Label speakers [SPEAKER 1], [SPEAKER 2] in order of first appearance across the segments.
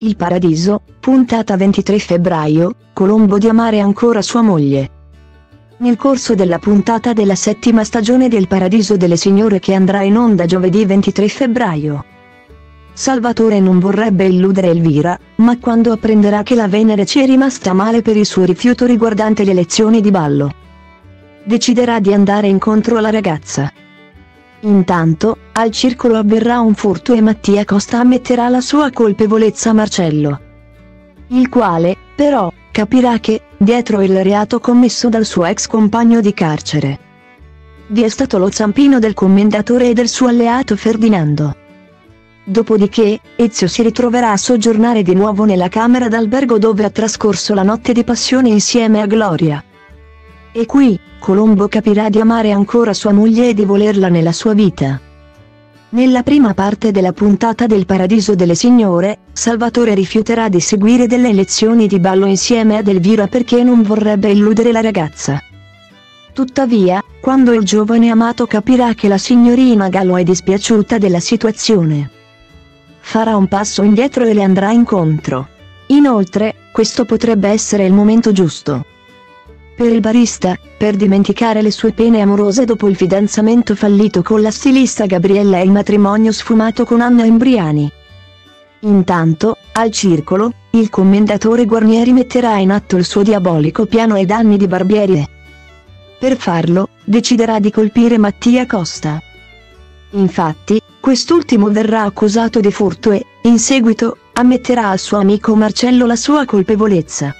[SPEAKER 1] Il Paradiso, puntata 23 febbraio, Colombo di amare ancora sua moglie. Nel corso della puntata della settima stagione del Paradiso delle Signore che andrà in onda giovedì 23 febbraio. Salvatore non vorrebbe illudere Elvira, ma quando apprenderà che la Venere ci è rimasta male per il suo rifiuto riguardante le lezioni di ballo, deciderà di andare incontro alla ragazza. Intanto, al circolo avverrà un furto e Mattia Costa ammetterà la sua colpevolezza a Marcello. Il quale, però, capirà che, dietro il reato commesso dal suo ex compagno di carcere, vi è stato lo zampino del commendatore e del suo alleato Ferdinando. Dopodiché, Ezio si ritroverà a soggiornare di nuovo nella camera d'albergo dove ha trascorso la notte di passione insieme a Gloria. E qui, Colombo capirà di amare ancora sua moglie e di volerla nella sua vita. Nella prima parte della puntata del Paradiso delle Signore, Salvatore rifiuterà di seguire delle lezioni di ballo insieme ad Elvira perché non vorrebbe illudere la ragazza. Tuttavia, quando il giovane amato capirà che la signorina Gallo è dispiaciuta della situazione, farà un passo indietro e le andrà incontro. Inoltre, questo potrebbe essere il momento giusto per il barista, per dimenticare le sue pene amorose dopo il fidanzamento fallito con la stilista Gabriella e il matrimonio sfumato con Anna Embriani. Intanto, al circolo, il commendatore Guarnieri metterà in atto il suo diabolico piano ai danni di Barbieri e, per farlo, deciderà di colpire Mattia Costa. Infatti, quest'ultimo verrà accusato di furto e, in seguito, ammetterà al suo amico Marcello la sua colpevolezza.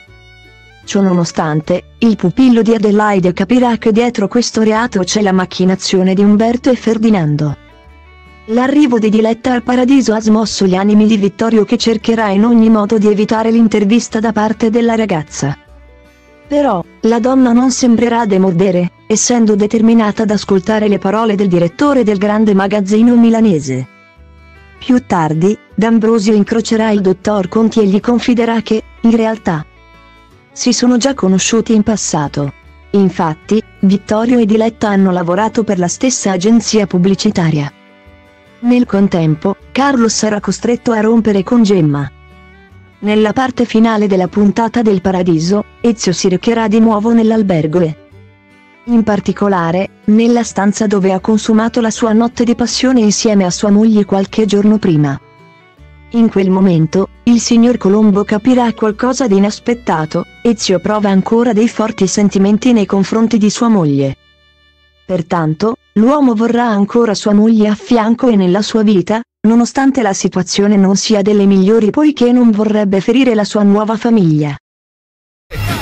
[SPEAKER 1] Ciononostante, il pupillo di Adelaide capirà che dietro questo reato c'è la macchinazione di Umberto e Ferdinando. L'arrivo di Diletta al paradiso ha smosso gli animi di Vittorio che cercherà in ogni modo di evitare l'intervista da parte della ragazza. Però, la donna non sembrerà demordere, essendo determinata ad ascoltare le parole del direttore del grande magazzino milanese. Più tardi, D'Ambrosio incrocerà il dottor Conti e gli confiderà che, in realtà, si sono già conosciuti in passato. Infatti, Vittorio e Diletta hanno lavorato per la stessa agenzia pubblicitaria. Nel contempo, Carlo sarà costretto a rompere con Gemma. Nella parte finale della puntata del Paradiso, Ezio si recherà di nuovo nell'albergo e, in particolare, nella stanza dove ha consumato la sua notte di passione insieme a sua moglie qualche giorno prima. In quel momento, il signor Colombo capirà qualcosa di inaspettato, Ezio prova ancora dei forti sentimenti nei confronti di sua moglie. Pertanto, l'uomo vorrà ancora sua moglie a fianco e nella sua vita, nonostante la situazione non sia delle migliori poiché non vorrebbe ferire la sua nuova famiglia.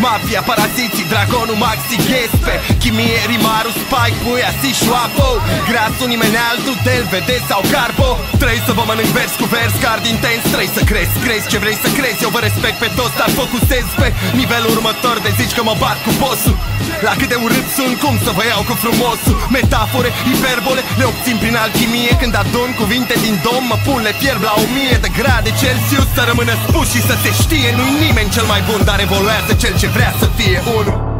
[SPEAKER 2] Mafia, parazici, dragonu, maxi, gespe. Chimie, rimaru, spike, buia, si șoapă Grasul nimeni altul, del vede sau carbo Trei să vă mănânc vers cu vers, card intens. Trei să crezi, crezi ce vrei să crezi. Eu vă respect pe toți, dar focusez pe nivelul următor De zici că mă bat cu bossul. La cât de urât sunt, cum să vă iau cu frumosul? Metafore, hiperbole, le obțin prin alchimie. Când adun cuvinte din dom, mă pun, le fierb la o mie de grade Celsius. Să rămână spus și să se știe Nu-i nimeni cel mai bun, dar evoluează cel ce vrea să fie unul